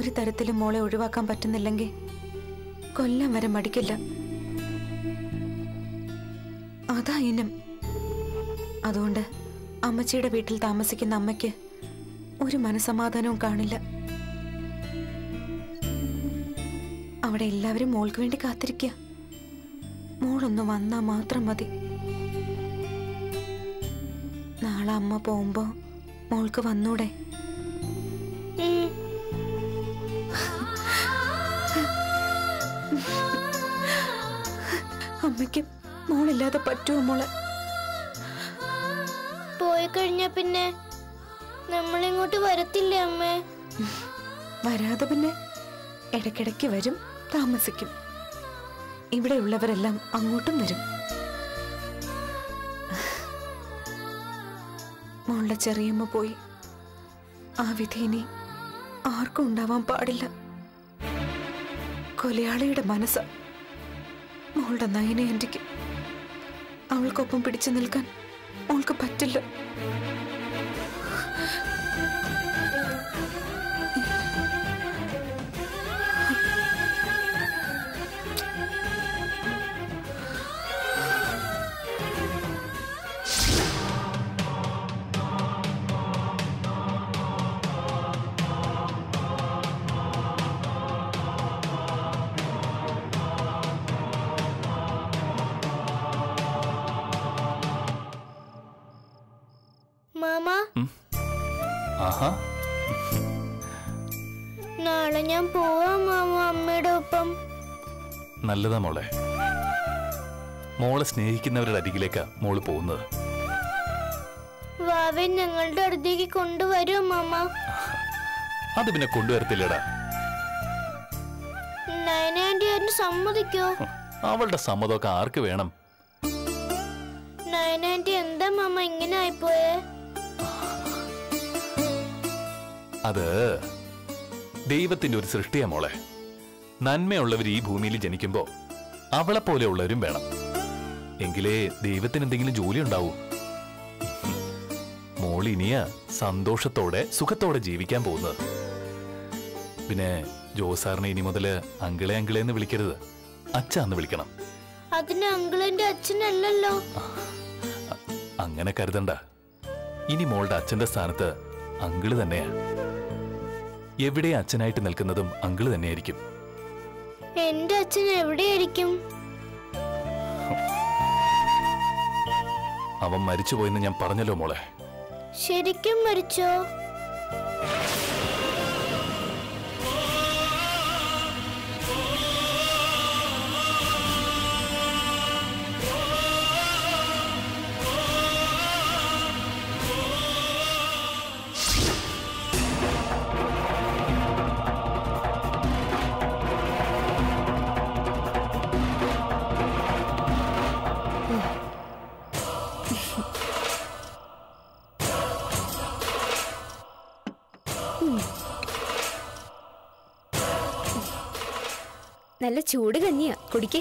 ഒരു തരത്തിലും മോളെ ഒഴിവാക്കാൻ പറ്റുന്നില്ലെങ്കിൽ കൊല്ലം വരെ മടിക്കില്ല. അതാ ഇനം. അതുകൊണ്ട് അമ്മച്ചിയുടെ വീട്ടിൽ താമസിക്കുന്ന അമ്മയ്ക്ക് ഒരു മനസമാധാനവും കാണില്ല. അവിടെ എല്ലാവരും മോൾക്ക് വേണ്ടി കാത്തിരിക്കുക മോളൊന്ന് വന്നാ മാത്രം മതി. നാളെ അമ്മ പോകുമ്പോ മോൾക്ക് വന്നൂടെ? അമ്മയ്ക്ക് മോളില്ലാതെ പറ്റുമോ മോളെ? പോയി കഴിഞ്ഞ പിന്നെ നമ്മളിങ്ങോട്ട് വരത്തില്ലേ അമ്മേ? വരാതെ പിന്നെ ഇടക്കിടക്ക് വരും താമസിക്കും. ഇവിടെയുള്ളവരെല്ലാം അങ്ങോട്ടും വരും. മോളുടെ ചെറിയമ്മ പോയി. ആ വിധി ഇനി ആർക്കും ഉണ്ടാവാൻ പാടില്ല. കൊലയാളിയുടെ മനസ്സ് മോളുടെ നയനെ എന്റെ അവൾക്കൊപ്പം പിടിച്ചു നിൽക്കാൻ മോൾക്ക് പറ്റില്ല. നാളെ ഞാൻ പോവാം മാമ അമ്മയുടെ ഒപ്പം. നല്ലതാ മോളെ. മോളെ സ്നേഹിക്കുന്നവരുടെ അരികിലേക്കാ മോൾ പോകുന്നത്. വാവൻ ഞങ്ങളുടെ അടുത്തേക്ക് കൊണ്ടുവരും മാമ. അത് പിന്നെ കൊണ്ടുവരത്തില്ലടാ. അതിന് സമ്മതിക്കോ? അവളുടെ സമ്മതമൊക്കെ ആർക്ക് വേണം? നയനാന്റി എന്താ മാമ ഇങ്ങനെ ആയിപ്പോയേ? അത് ദൈവത്തിന്റെ ഒരു സൃഷ്ടിയാ മോളെ. നന്മയുള്ളവർ ഈ ഭൂമിയിൽ ജനിക്കുമ്പോ അവളെ പോലെയുള്ളവരും വേണം. എങ്കിലേ ദൈവത്തിന് എന്തെങ്കിലും ജോലി ഉണ്ടാവൂ. മോൾ ഇനിയ സന്തോഷത്തോടെ സുഖത്തോടെ ജീവിക്കാൻ പോകുന്നത്. പിന്നെ ജോസാറിനെ ഇനി മുതൽ അങ്കിളെ അങ്കിളെ എന്ന് വിളിക്കരുത്. അച്ഛ എന്ന് വിളിക്കണം. അതിന് അങ്കിളിന്റെ അച്ഛനല്ലല്ലോ. അങ്ങനെ കരുതണ്ട. ഇനി മോളുടെ അച്ഛന്റെ സ്ഥാനത്ത് അങ്കിൾ തന്നെയാ. എവിടെ അച്ഛനായിട്ട് നിൽക്കുന്നതും അങ്കിൾ തന്നെയായിരിക്കും. എന്റെ അച്ഛൻ എവിടെയായിരിക്കും? അവൻ മരിച്ചുപോയെന്ന് ഞാൻ പറഞ്ഞല്ലോ മോളെ. ശരിക്കും മരിച്ചോ? നല്ല ചൂട് കഞ്ഞിയാ. കുടിക്കേ.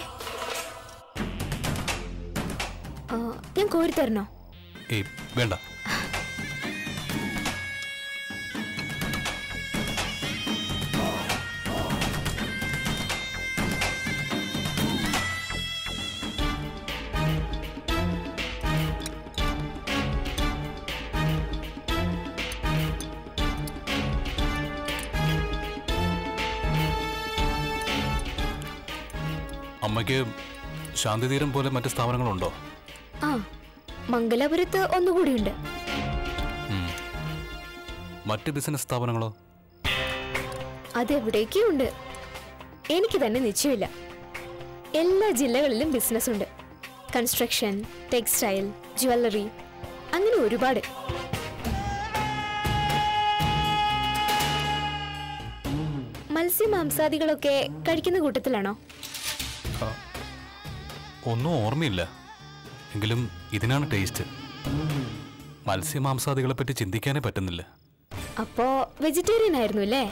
ഞാൻ കോരി തരണോ? ഏയ് വേണ്ട. അമ്മയ്ക്ക് ശാന്തിതീരം പോലെ മറ്റു സ്ഥാപനങ്ങളുണ്ടോ? ആ മംഗലാപുരത്ത് ഒന്നുകൂടിയുണ്ട്. മറ്റ് ബിസിനസ് സ്ഥാപനങ്ങളോ? അതെവിടേക്കും ഉണ്ട്. എനിക്ക് തന്നെ നിശ്ചയമില്ല. എല്ലാ ജില്ലകളിലും ബിസിനസ് ഉണ്ട് കൺസ്ട്രക്ഷൻ ടെക്സ്റ്റൈൽ ജ്വല്ലറി അങ്ങനെ ഒരുപാട്. മത്സ്യമാംസാദികളൊക്കെ കഴിക്കുന്ന കൂട്ടത്തിലാണോ? ഒന്നും ഓർമ്മയില്ല. എങ്കിലും ഇതിനാണ് ടേസ്റ്റ് മത്സ്യമാംസാദികളെ പറ്റി ചിന്തിക്കാനേ പറ്റുന്നില്ല. അപ്പോ വെജിറ്റേറിയൻ ആയിരുന്നു അല്ലേ?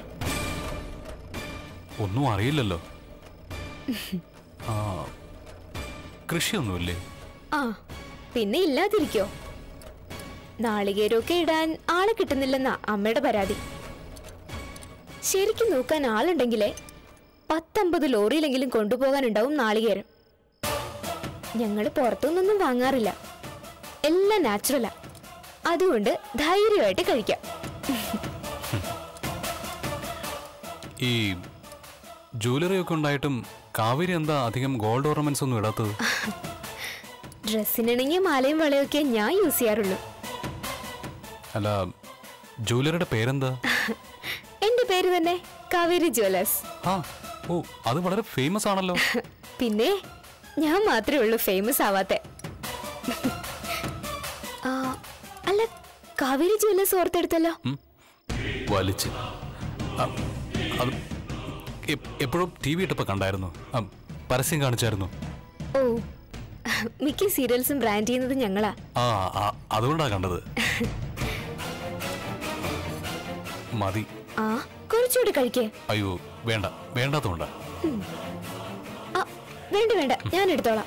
ഒന്നും അറിയില്ലല്ലോ. കൃഷിയൊന്നുമില്ലേ? ആ പിന്നെ ഇല്ലാതിരിക്കോ. നാളികേരമൊക്കെ ഇടാൻ ആളെ കിട്ടുന്നില്ലെന്നാ അമ്മയുടെ പരാതി. ശരിക്കും നോക്കാൻ ആളുണ്ടെങ്കിലേ പത്തമ്പത് ലോറിയിലെങ്കിലും കൊണ്ടുപോകാനുണ്ടാവും നാളികേരം. ഞങ്ങൾ പുറത്തുനിന്നൊന്നും വാങ്ങാറില്ല. എല്ലാം നാച്ചുറലാ. അതുകൊണ്ട് ധൈര്യമായിട്ട് കഴിക്കാം. ഈ ജൂവലറി ഒക്കെ ഉണ്ടായിട്ടും കാവേരി എന്താ അധികം ഗോൾഡ് ഓർണമെന്റ്സ് ഒന്നും ഇടാത്തത്? ഡ്രസ്സിനിണങ്ങിയ മാലയും വളയൊക്കെ ഞാൻ യൂസ് ചെയ്യാറുള്ളൂ. അല്ല ജൂവലറിയുടെ പേരെന്താ? എന്റെ പേര് തന്നെ കാവേരി ജുവലേഴ്സ് ആ ഓ അത് വളരെ ഫേമസ് ആണല്ലോ. പിന്നെ ഞാൻ മാത്രമേ ഉള്ളൂ ഫേമസ് ആവാത്തെ. അല്ല കാവേരി ജ്വല്ലേഴ്സ് ഓർത്തെടുത്തല്ലോ. വലിച്ച്. അത് എപ്പോഴും ടി വി ഇട്ടപ്പോ കണ്ടായിരുന്നു. പരസ്യം കാണിച്ചായിരുന്നു. ഓ മിക്ക സീരിയൽസും ബ്രാൻഡ് ചെയ്യുന്നത് ഞങ്ങളാ. ആ, അതുകൊണ്ടാ കണ്ടത്. മതി. ആ കുറച്ചുകൂടി കഴിക്കേ. അയ്യോ വേണ്ട. വേണ്ടാത്തോണ്ടാ വേണ്ട വേണ്ട. ഞാൻ എടുത്തോളാം.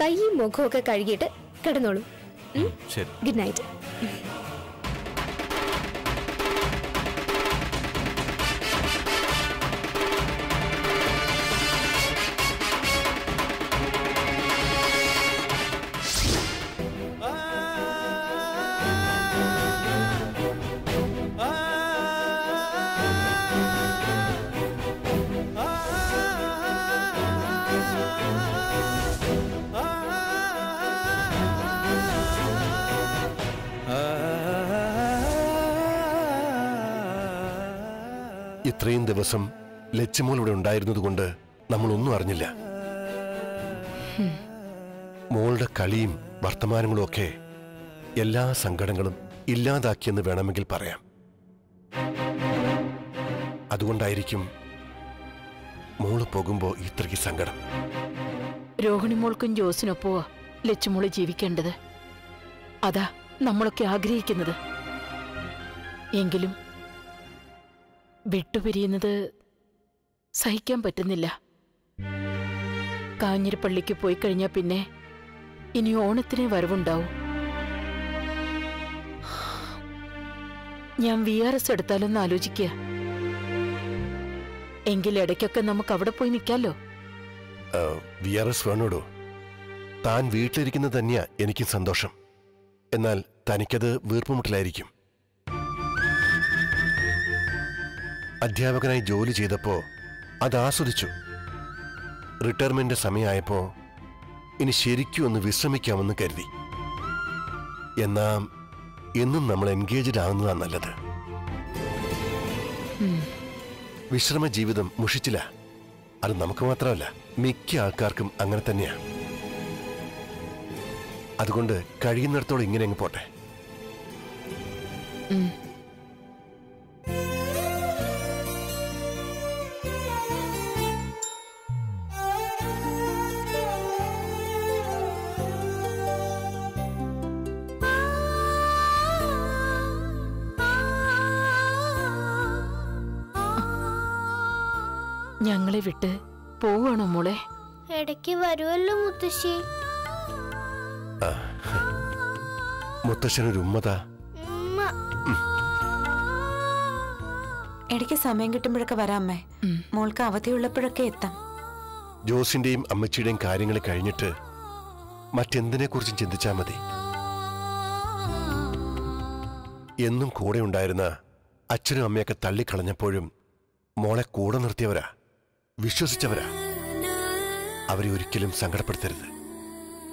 കൈയും മുഖവും ഒക്കെ കഴുകിയിട്ട് കിടന്നോളൂ. ഗുഡ് നൈറ്റ് ഇത്രയും ദിവസം ലച്ചുമോൾ ഇവിടെ ഉണ്ടായിരുന്നതുകൊണ്ട് നമ്മളൊന്നും അറിഞ്ഞില്ല. മോളുടെ കളിയും വർത്തമാനങ്ങളും ഒക്കെ എല്ലാ സങ്കടങ്ങളും ഇല്ലാതാക്കിയെന്ന് വേണമെങ്കിൽ പറയാം. അതുകൊണ്ടായിരിക്കും മോൾ പോകുമ്പോ ഇത്രയ്ക്ക് സങ്കടം. രോഹിണി മോൾക്കും ജോസിനൊപ്പമാ ലച്ചുമോൾ ജീവിക്കേണ്ടത്. അതാ നമ്മളൊക്കെ ആഗ്രഹിക്കുന്നത്. എങ്കിലും വിട്ടുപിരിയുന്നത് സഹിക്കാൻ പറ്റുന്നില്ല. കാഞ്ഞിരപ്പള്ളിക്ക് പോയി കഴിഞ്ഞാൽ പിന്നെ ഇനി ഓണത്തിനെ വരവുണ്ടാവും. ഞാൻ വി ആർ എസ് എടുത്താലൊന്ന് ആലോചിക്കുക എങ്കിൽ ഇടയ്ക്കൊക്കെ നമുക്ക് അവിടെ പോയി നിൽക്കാലോ വി ആർ എസ് വേണോടോ? താൻ വീട്ടിലിരിക്കുന്നത് തന്നെയാ എനിക്ക് സന്തോഷം. എന്നാൽ തനിക്കത് വീർപ്പുമുട്ടലായിരിക്കും. അധ്യാപകനായി ജോലി ചെയ്തപ്പോ അത് ആസ്വദിച്ചു. റിട്ടയർമെന്റ് സമയമായപ്പോ ഇനി ശരിക്കും ഒന്ന് വിശ്രമിക്കാമെന്ന് കരുതി. എന്നാ എന്നും നമ്മൾ എൻഗേജ്ഡ് ആവുന്നതാ നല്ലത്. വിശ്രമ ജീവിതം മുഷിച്ചില്ല. അത് നമുക്ക് മാത്രമല്ല മിക്ക ആൾക്കാർക്കും അങ്ങനെ തന്നെയാ. അതുകൊണ്ട് കഴിയുന്നിടത്തോളം ഇങ്ങനെ അങ്ങ് പോട്ടെ. വരുമല്ലോ മുത്തശ്ശി. മുത്തശ്ശനൊരു ഉമ്മതാ. ഉമ്മ. ഇടയ്ക്ക് സമയം കിട്ടുമ്പോഴൊക്കെ വരാമേ മോൾക്ക് അവധിയുള്ളപ്പോഴൊക്കെ എത്താം. ജോസിന്റെയും അമ്മച്ചിയുടെയും കാര്യങ്ങൾ കഴിഞ്ഞിട്ട് മറ്റെന്തിനെ കുറിച്ചും ചിന്തിച്ചാ മതി. എന്നും കൂടെ ഉണ്ടായിരുന്ന അച്ഛനും അമ്മയൊക്കെ തള്ളിക്കളഞ്ഞപ്പോഴും മോളെ കൂടെ നിർത്തിയവരാ. വിശ്വസിച്ചവരാ. അവരെ ഒരിക്കലും സങ്കടപ്പെടുത്തരുത്.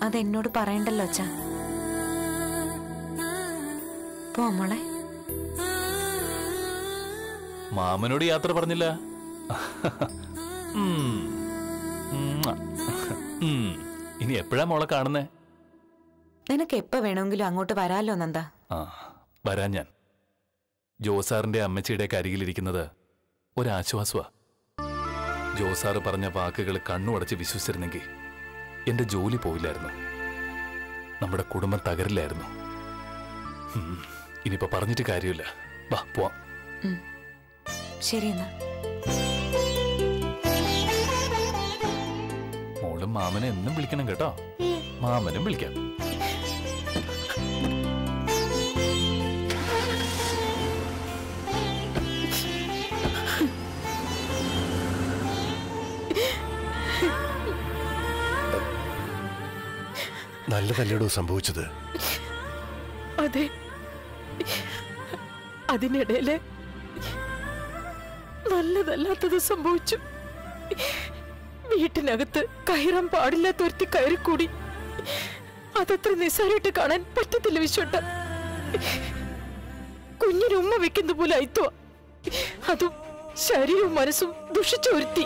അതെന്നോട് പറയണ്ടല്ലോ അച്ഛാ. പോ മോളെ. മാമനോട് യാത്ര പറഞ്ഞില്ല. ഇനി എപ്പോഴാ മോളെ കാണുന്നേ? നിനക്ക് എപ്പോ വേണമെങ്കിലും അങ്ങോട്ട് വരാലോ നന്ദ. ആ വരാൻ ഞാൻ. ജോസാറിന്റെ അമ്മച്ചിയുടെ കരികിലിരിക്കുന്നത് ഒരാശ്വാസമാ ജോസാറ് പറഞ്ഞ വാക്കുകൾ കണ്ണുടച്ച് വിശ്വസിച്ചിരുന്നെങ്കിൽ എന്റെ ജോലി പോയില്ലായിരുന്നു നമ്മുടെ കുടുംബം തകരില്ലായിരുന്നു. ഇനിയിപ്പോ പറഞ്ഞിട്ട് കാര്യമില്ല. വാ പോവാം. ശരി എന്നാ. മോളും മാമനെ എന്നും വിളിക്കണം കേട്ടോ. മാമനും വിളിക്കാം. നല്ലതല്ലടോ സംഭവിച്ചത്? അതെ. അതിനിടയിൽ നല്ലതല്ലാത്തത് സംഭവിച്ചു. വീട്ടിനകത്ത് കയറാൻ പാടില്ലാത്ത ഒരുത്തി കയറിക്കൂടി. അതത്ര നിസ്സാരമായിട്ട് കാണാൻ പറ്റത്തില്ല വിശ്വട്ട. കുഞ്ഞിന് ഉമ്മ വെക്കുന്ന പോലെ അയത്തുക അതും ശരീരവും മനസ്സും ദുഷിച്ച ഒരുത്തി.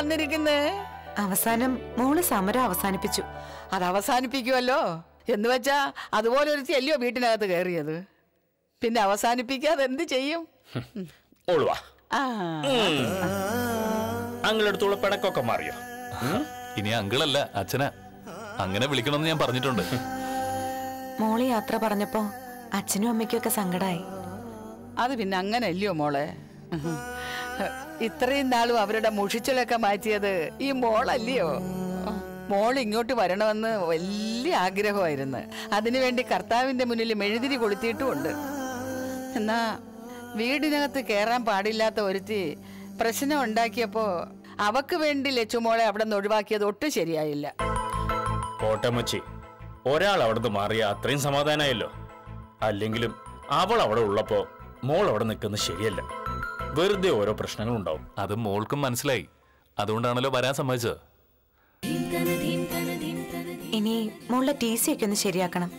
വന്നിരിക്കുന്നേ അവസാനം മോൾ സമരം അവസാനിപ്പിച്ചു. അത് അവസാനിപ്പിക്കുമല്ലോ എന്ന് വെച്ചാ അതുപോലെ ഒരു ചെല്ലോ വീട്ടിനകത്ത് കയറിയത്. പിന്നെ അവസാനിപ്പിക്കാതെ എന്ത് ചെയ്യും? അങ്ങളടുത്തുള്ള പിണക്കൊക്കെ മാറിയോ? ഇനി അങ്കിളല്ല അച്ഛനാ. അങ്ങനെ വിളിക്കണമെന്ന് ഞാൻ പറഞ്ഞിട്ടുണ്ട്. മോളെ യാത്ര പറഞ്ഞപ്പോ അച്ഛനും അമ്മയ്ക്കൊക്കെ സങ്കടായി. അത് പിന്നെ അങ്ങനെ അല്ലയോ മോളെ ഇത്രയും നാളും അവരുടെ മുഷിച്ചിലൊക്കെ മാറ്റിയത് ഈ മോളല്ലയോ? മോൾ ഇങ്ങോട്ട് വരണമെന്ന് വലിയ ആഗ്രഹമായിരുന്നു. അതിനുവേണ്ടി കർത്താവിന്റെ മുന്നിൽ മെഴുതിരി കൊളുത്തിയിട്ടുമുണ്ട്. എന്നാ വീടിനകത്ത് കയറാൻ പാടില്ലാത്ത ഒരുത്തി പ്രശ്നം ഉണ്ടാക്കിയപ്പോ അവക്ക് വേണ്ടി ലച്ചുമോളെ അവിടെ നിന്ന് ഒഴിവാക്കിയത് ഒട്ടും ശരിയായില്ല. കോട്ടമച്ചി ഒരാൾ അവിടുന്ന് മാറിയ അത്രയും സമാധാനമായല്ലോ അല്ലെങ്കിലും അവൾ അവിടെ ഉള്ളപ്പോ മോൾ അവിടെ നിൽക്കുന്നത് ശരിയല്ല. വെറുതെ ഓരോ പ്രശ്നങ്ങൾ ഉണ്ടാവും അത് മോൾക്കും മനസ്സിലായി. അതുകൊണ്ടാണല്ലോ വരാൻ സമ്മതിച്ചത്. ഇനി മോളുടെ ടി സി ഒക്കെ ഒന്ന് ശരിയാക്കണം.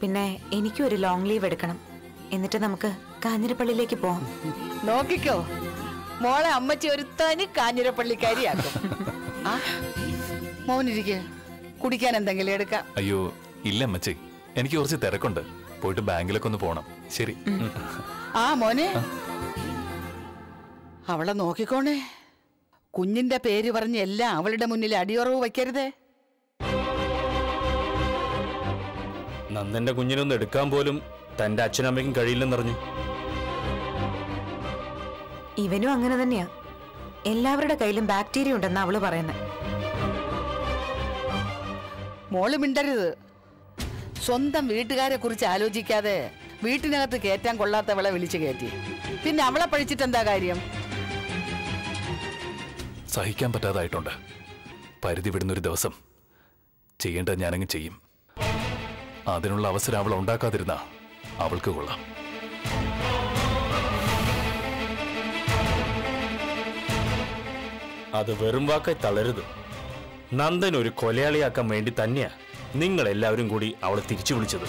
പിന്നെ എനിക്കും ഒരു ലോങ് ലീവ് എടുക്കണം. എന്നിട്ട് നമുക്ക് കാഞ്ഞിരപ്പള്ളിയിലേക്ക് പോവാം. നോക്കിക്കോ. മോളെ അമ്മച്ചി ഒരു തനി കാഞ്ഞിരപ്പള്ളിക്കാരിയാക്കും. ആ മോനിരിക്കെ. കുടിക്കാൻ എന്തെങ്കിലും എടുക്കാം. അയ്യോ ഇല്ല അമ്മച്ചി. എനിക്ക് കുറച്ച് തിരക്കുണ്ട്. പോയിട്ട് ബാങ്കിലൊക്കെ ഒന്ന് പോണം. ശരി. ആ മോനെ. അവളെ നോക്കിക്കോണേ. കുഞ്ഞിന്റെ പേര് പറഞ്ഞ് എല്ലാം അവളുടെ മുന്നിൽ അടിയുറവ് വയ്ക്കരുതേ. നന്ദന്റെ കുഞ്ഞിനൊന്ന് എടുക്കാൻ പോലും തന്റെ അച്ഛനമ്മയ്ക്കും കഴിയില്ലെന്നറിഞ്ഞു ഇവനും അങ്ങനെ തന്നെയാ. എല്ലാവരുടെ കയ്യിലും ബാക്ടീരിയ ഉണ്ടെന്ന് അവൾ പറയുന്നത് മോൾ മിണ്ടരുത്. സ്വന്തം വീട്ടുകാരെ കുറിച്ച് ആലോചിക്കാതെ വീട്ടിനകത്ത് കയറ്റാൻ കൊള്ളാത്തവളെ വിളിച്ചു കയറ്റി പിന്നെ അവളെ പഴിച്ചിട്ട് എന്താ കാര്യം? സഹിക്കാൻ പറ്റാതായിട്ടുണ്ട്. പരിധി വിടുന്നൊരു ദിവസം. ചെയ്യേണ്ടത് ഞാനങ്ങ് ചെയ്യും. അതിനുള്ള അവസരം അവൾ ഉണ്ടാക്കാതിരുന്ന അവൾക്ക് കൊള്ളാം. അത് വെറും വാക്കായി തളരുത് നന്ദൻ ഒരു കൊലയാളിയാക്കാൻ വേണ്ടി തന്നെയാ നിങ്ങൾ എല്ലാവരും കൂടി അവളെ തിരിച്ചു വിളിച്ചത്.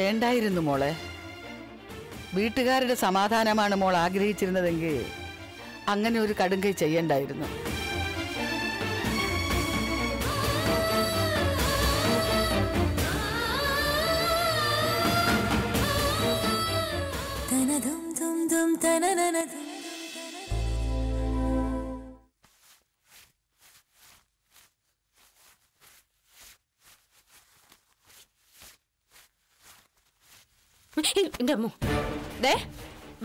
വേണ്ടായിരുന്നു മോളെ. വീട്ടുകാരുടെ സമാധാനമാണ് മോൾ ആഗ്രഹിച്ചിരുന്നതെങ്കിൽ അങ്ങനെ ഒരു കടുങ്കൈ ചെയ്യണ്ടായിരുന്നു. എന്റെ അമ്മു. ദേ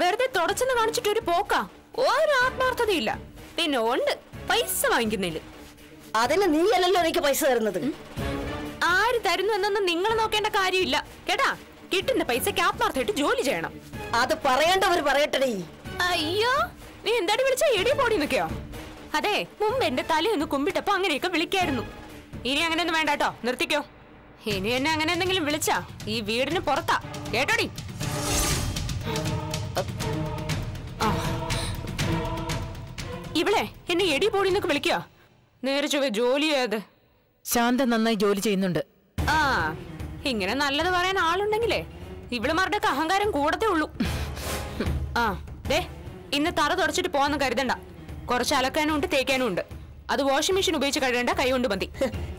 വെറുതെ തുടച്ചെന്ന് കാണിച്ചിട്ട് ഒരു പോക്കാ. ഒരു ആത്മാർത്ഥതയില്ല. പിന്നെ ഉണ്ട് പൈസ വാങ്ങിക്കുന്നില്ല അതിന് നീയല്ലല്ലോ എനിക്ക് പൈസ തരുന്നത്. ആര് തരുന്നു എന്നൊന്നും നിങ്ങൾ നോക്കേണ്ട കാര്യമില്ല. കേട്ടാ? കിട്ടുന്ന പൈസക്ക് ആത്മാർത്ഥമായിട്ട് ജോലി ചെയ്യണം. അത് പറയേണ്ടവർ പറയട്ടെ അയ്യോ നീ എന്താടി വിളിച്ച? എടി പോടി നിൽക്കയോ അതെ മുമ്പ് എന്റെ തലയൊന്ന് കുമ്പിട്ടപ്പോ അങ്ങനെയൊക്കെ വിളിക്കായിരുന്നു. ഇനി അങ്ങനെയൊന്നും വേണ്ട കേട്ടോ നിർത്തിക്കോ. ഇനി എന്നെ അങ്ങനെ എന്തെങ്കിലും വിളിച്ചാ ഈ വീടിന് പുറത്താ. കേട്ടോടി. ഇവളെ എന്നെ എടി പോടി എന്നൊക്കെ വിളിക്കുക നേരെ ചൊവ്വ ജോലി ചെയ്യാതെ ശാന്ത നന്നായി ജോലി ചെയ്യുന്നുണ്ട്. ആ ഇങ്ങനെ നല്ലത് പറയാൻ ആളുണ്ടെങ്കിലേ ഇവളുമാരുടെയൊക്കെ അഹങ്കാരം കൂടത്തേ ഉള്ളൂ. ആ ദേ ഇന്ന് തറ തുടച്ചിട്ട് പോവാന്ന് കരുതണ്ട. കുറച്ച് അലക്കാനും ഉണ്ട് തേക്കാനും ഉണ്ട്. അത് വാഷിംഗ് മെഷീൻ ഉപയോഗിച്ച് കഴുകേണ്ട കൈ കൊണ്ട് മതി.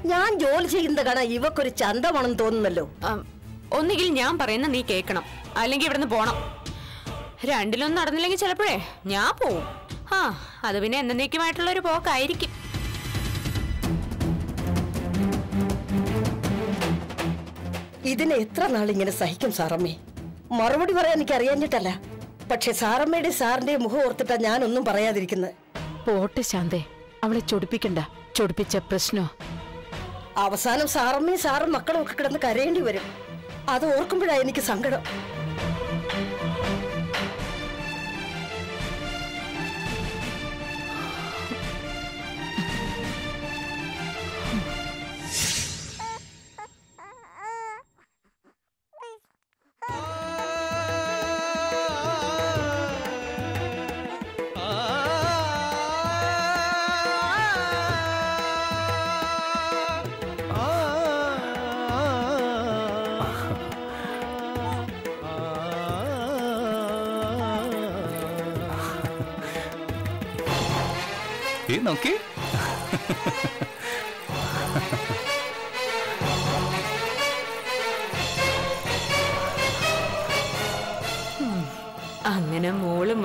ഞാൻ ജോലി ചെയ്യുന്ന കാണാൻ ഇവക്കൊരു ചന്തമാണെന്ന് തോന്നുന്നല്ലോ. ഒന്നുകിൽ ഞാൻ പറയുന്ന നീ കേൾക്കണം. അല്ലെങ്കിൽ ഇവിടുന്ന് പോണം. രണ്ടിലൊന്നും നടന്നില്ലെങ്കിൽ ചിലപ്പോഴേ ഞാൻ പോവും. ആ അത് പിന്നെ എന്നേക്കുമായിട്ടുള്ള ഒരു പോക്കായിരിക്കും. ഇതിനെ എത്ര നാൾ ഇങ്ങനെ സഹിക്കും സാറമ്മേ? മറുപടി പറയാൻ എനിക്ക് അറിയാഞ്ഞിട്ടല്ല. പക്ഷെ സാറമ്മയുടെ സാറിന്റെ മുഖം ഓർത്തിട്ടാ ഞാനൊന്നും പറയാതിരിക്കുന്നത് പോട്ടെ ശാന്തേ അവളെ ചൊടിപ്പിക്കണ്ട ചൊടിപ്പിച്ച പ്രശ്നോ. അവസാനം സാറമ്മയും സാറും മക്കളും ഒക്കെ കിടന്ന് കരയേണ്ടി വരും. അത് ഓർക്കുമ്പോഴാണ് എനിക്ക് സങ്കടം.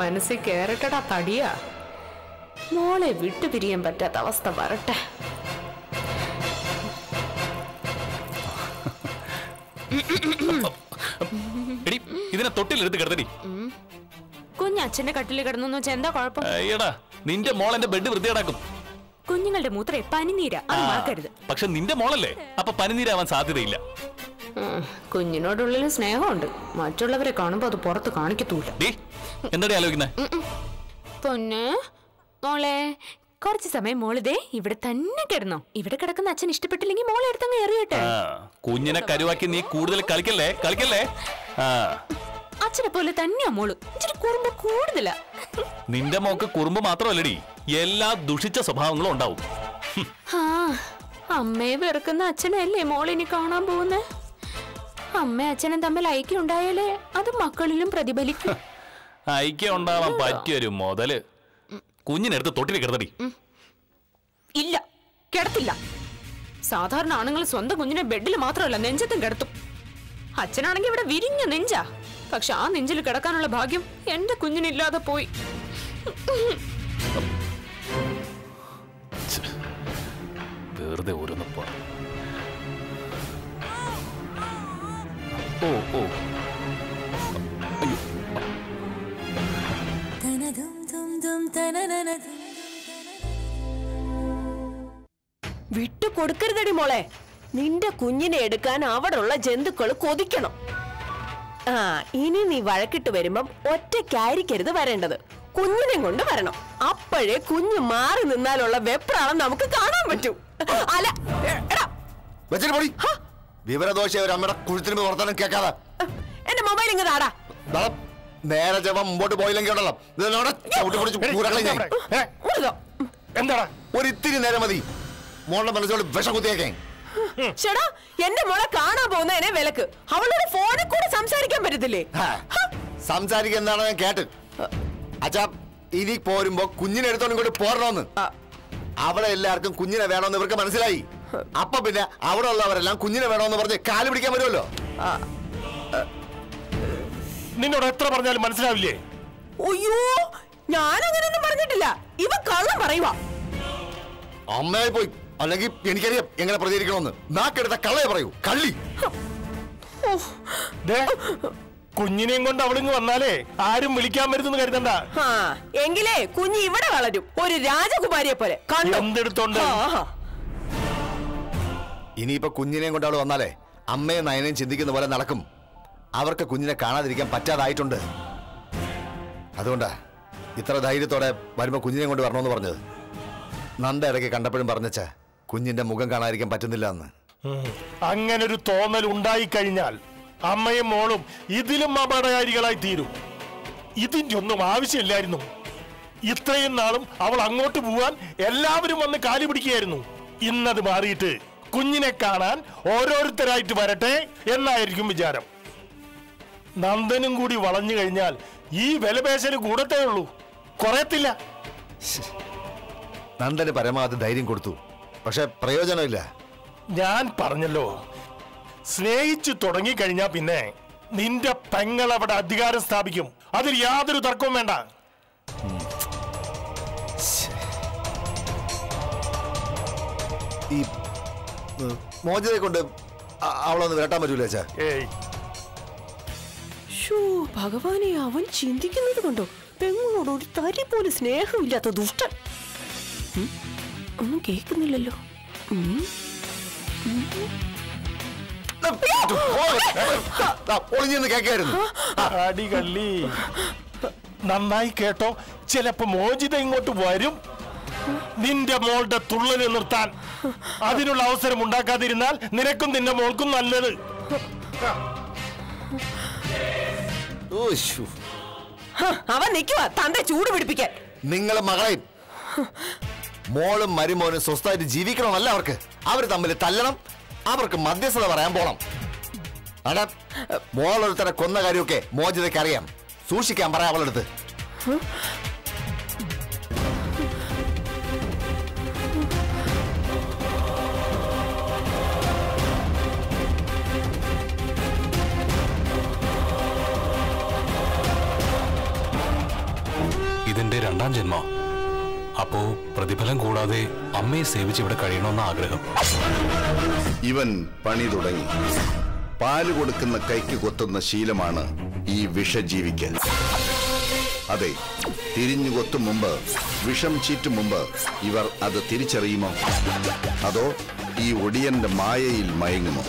മനസ്സിൽ കേറട്ടടാ തടിയാ. മോളെ വിട്ടുപിരിയാൻ പറ്റാത്ത അവസ്ഥ വരട്ടെ. എടി ഇതിനെ തൊട്ടിലെടുത്ത് കിടത്തടി കുഞ്ഞച്ഛന്റെ കട്ടിൽ കിടന്നു വെച്ചാൽ എന്താ കുഴപ്പം? നിന്റെ മോൾ എന്റെ ബെഡ് വൃത്തിയാടാക്കും. കുഞ്ഞുങ്ങളുടെ മൂത്രേ പനിനീരാ അത് മറക്കരുത്. പക്ഷെ നിന്റെ മോളല്ലേ? അപ്പൊ പനിനീരാവാൻ സാധ്യതയില്ല. കുഞ്ഞിനോടുള്ളിൽ സ്നേഹമുണ്ട്. മറ്റുള്ളവരെ കാണുമ്പോ അത് പുറത്ത് കാണിക്കത്തൂല. എന്താടി ആലോചിക്കുന്നത് പൊന്ന് മോളെ കുറച്ച് സമയം മോളിതേ ഇവിടെ തന്നെ കിടന്നോ. ഇവിടെ കിടക്കുന്ന അച്ഛൻ ഇഷ്ടപ്പെട്ടില്ലെങ്കിൽ മോളെ അടുത്തങ്ങ് എറിയട്ടെ കുഞ്ഞിനെ കരുവാക്കി നീ കൂടുതൽ കളിക്കല്ലേ? കളിക്കല്ലേ? അച്ഛനെ പോലെ തന്നെയാ മോൾ. ഇച്ചിരി കുറുമ്പ് കൂടുതലാ. നിന്റെ മോക്ക് കുറുമ്പ് മാത്രമല്ലടി എല്ലാ ദുഷിച്ച സ്വഭാവങ്ങളും ഉണ്ടാവും. അമ്മയെ വെറുക്കുന്ന അച്ഛനല്ലേ മോളിനി കാണാൻ പോകുന്നേ? അമ്മ അച്ഛനും തമ്മിൽ ഐക്യം ഉണ്ടായാലേ അത് മക്കളിലും പ്രതിഫലിക്കും. ഐക്യം ഉണ്ടാവാൻ പറ്റിയൊരു മുതൽ. കുഞ്ഞിനെടുത്ത് തൊട്ടിൽ കിടത്തടി ഇല്ല കിടത്തില്ല. സാധാരണ ആണുങ്ങൾ സ്വന്തം കുഞ്ഞിനെ ബെഡിൽ മാത്രമല്ല നെഞ്ചത്തും കിടത്തും. അച്ഛനാണെങ്കിൽ ഇവിടെ വിരിഞ്ഞ നെഞ്ചാ. പക്ഷെ ആ നെഞ്ചിൽ കിടക്കാനുള്ള ഭാഗ്യം എന്റെ കുഞ്ഞിനില്ലാതെ പോയി. ഓ ഓ. അയ്യോ. വിട്ടു കൊടുക്കരുതടി മോളെ. നിന്റെ കുഞ്ഞിനെ എടുക്കാൻ അവിടെയുള്ള ജന്തുക്കൾ കൊതിക്കണം. ആ ഇനി നീ വഴക്കിട്ട് വരുമ്പം ഒറ്റയ്ക്കായിരിക്കരുത് വരേണ്ടത്. കുഞ്ഞിനെ കൊണ്ട് വരണം. അപ്പോഴേ കുഞ്ഞ് മാറി നിന്നാലുള്ള വെപ്രാളം നമുക്ക് കാണാൻ പറ്റൂ. അല്ല വിവരദോഷ ഒരു അമ്മയുടെ കുഴുത്തിന് വർത്തനം കേൾക്കാതെ. എന്റെ മൊബൈൽ നേരെ മുമ്പോട്ട് പോയില്ലെങ്കിൽ ഉണ്ടല്ലോ. എന്താടാ? ഒരു ഇത്തിരി നേരം മതി. മോളുടെ മനസ്സോട് വിഷം കുത്തിയേക്കേ. ചേടാ എന്റെ മോളെ കാണാൻ പോകുന്നതിനെ വിലക്ക്. അവളോട് ഫോണിൽ കൂടെ സംസാരിക്കാൻ പറ്റത്തില്ലേ? സംസാരിക്കുക എന്താണ് ഞാൻ കേട്ട്. അച്ഛാ ഇനി പോരുമ്പോ കുഞ്ഞിനെ എടുത്തോണ്ട് ഇങ്ങോട്ട് പോരണോന്ന്. അവളെ എല്ലാവർക്കും കുഞ്ഞിനെ വേണമെന്ന് ഇവർക്ക് മനസ്സിലായി. അപ്പൊ പിന്നെ അവിടെ ഉള്ളവരെല്ലാം കുഞ്ഞിനെ വേണമെന്ന് പറഞ്ഞ് കാൽ പിടിക്കാൻ വരുമല്ലോ? നിന്നോട് എത്ര പറഞ്ഞാലും മനസ്സിലാവില്ലേ? അയ്യോ ഞാൻ അങ്ങനെയൊന്നും പറഞ്ഞിട്ടില്ല. ഇവ കള്ളം പറയുക അമ്മയായി പോയി. അല്ലെങ്കിൽ എനിക്കറിയാം എങ്ങനെ പ്രതികരിക്കണമെന്ന്. നാക്കെടുത്ത കള്ളയെ പറയൂ. കള്ളി. ദേ, കുഞ്ഞിനെയും കൊണ്ട് അവിടെ വന്നാലേ ആരും വിളിക്കാൻ വരുന്നു കരുതണ്ട. എങ്കിലേ കുഞ്ഞ് ഇവിടെ വളരും. ഒരു രാജകുമാരിയെ പോലെ. കണ്ടോ? ഇനിയിപ്പോ കുഞ്ഞിനെയും കൊണ്ട് അവൾ വന്നാലേ അമ്മയും നയനയും ചിന്തിക്കുന്ന പോലെ നടക്കും. അവർക്ക് കുഞ്ഞിനെ കാണാതിരിക്കാൻ പറ്റാതായിട്ടുണ്ട്. അതുകൊണ്ടാ ഇത്ര ധൈര്യത്തോടെ വരുമ്പോ കുഞ്ഞിനെ കൊണ്ട് വരണമെന്ന് പറഞ്ഞത്. നന്ദ ഇടയ്ക്ക് കണ്ടപ്പോഴും പറഞ്ഞച്ച കുഞ്ഞിന്റെ മുഖം കാണാതിരിക്കാൻ പറ്റുന്നില്ല എന്ന് അങ്ങനെ ഒരു തോന്നൽ ഉണ്ടായിക്കഴിഞ്ഞാൽ അമ്മയും മോളും ഇതിലും അപകടകാരികളായി തീരും. ഇതിന്റെ ഒന്നും ആവശ്യമില്ലായിരുന്നു. ഇത്രയും നാളും അവൾ അങ്ങോട്ട് പോവാൻ എല്ലാവരും വന്ന് കാലി പിടിക്കുകയായിരുന്നു. ഇന്നത് മാറിയിട്ട് കുഞ്ഞിനെ കാണാൻ ഓരോരുത്തരായിട്ട് വരട്ടെ എന്നായിരിക്കും വിചാരം. നന്ദനും കൂടി വളഞ്ഞു കഴിഞ്ഞാൽ ഈ വിലപേശൽ കൂടത്തേ ഉള്ളൂ. കുറയത്തില്ല. നന്ദന് പരമാവധി ധൈര്യം കൊടുത്തു. പക്ഷെ പ്രയോജനമില്ല. ഞാൻ പറഞ്ഞല്ലോ. സ്നേഹിച്ചു തുടങ്ങിക്കഴിഞ്ഞാ പിന്നെ നിന്റെ പെങ്ങൾ അവിടെ അധികാരം സ്ഥാപിക്കും. അതിൽ യാതൊരു തർക്കവും വേണ്ട. ഈ മോചിതയെ കൊണ്ട് അവളെ അവളൊന്ന് വേട്ടാൻ പറ്റൂല അച്ഛാ? ഭഗവാനെ അവൻ ചിന്തിക്കുന്നത് കൊണ്ടോ? പെങ്ങളോട് ഒരു തരി പോലും സ്നേഹമില്ലാത്ത ദുഷ്ടൻ. ഒന്നും കേൾക്കുന്നില്ലല്ലോ. ഒളിഞ്ഞെന്ന് കേക്കായിരുന്നു നന്നായി കേട്ടോ. ചിലപ്പോ മോചിത ഇങ്ങോട്ട് വരും. നിന്റെ മോളുടെ തുള്ളൽ നിർത്താൻ അതിനുള്ള അവസരം ഉണ്ടാക്കാതിരുന്നാൽ നിനക്കും നിന്റെ മോൾക്കും നല്ലത്. അവൻ നിൽക്കുക തന്റെ ചൂട് പിടിപ്പിക്കാൻ. നിങ്ങളെ മകളെയും മോളും മരുമോനും സ്വസ്ഥമായിട്ട് ജീവിക്കണമല്ല അവർക്ക്. അവർ തമ്മിൽ തല്ലണം അവർക്ക് മധ്യസ്ഥത പറയാൻ പോണം. അടാ മോളൊരുത്തരെ കൊന്ന കാര്യമൊക്കെ മോചിതയ്ക്ക് അറിയാം. സൂക്ഷിക്കാൻ പറയാം അവളെടുത്ത്. രണ്ടാം ജന്മ. അപ്പോ പ്രതിഫലം കൂടാതെ അമ്മയെ സേവിച്ച് ഇവിടെ കഴിയണമെന്ന ആഗ്രഹം. ഇവൻ പണി തുടങ്ങി. പാൽ കൊടുക്കുന്ന കൈക്ക് കൊത്തുന്ന ശീലമാണ് ഈ വിഷജീവിക്ക് അതെ തിരിഞ്ഞു കൊത്തും മുമ്പ് വിഷം ചീറ്റും മുമ്പ് ഇവർ അത് തിരിച്ചറിയുമോ? അതോ ഈ ഒടിയന്റെ മായയിൽ മയങ്ങുമോ?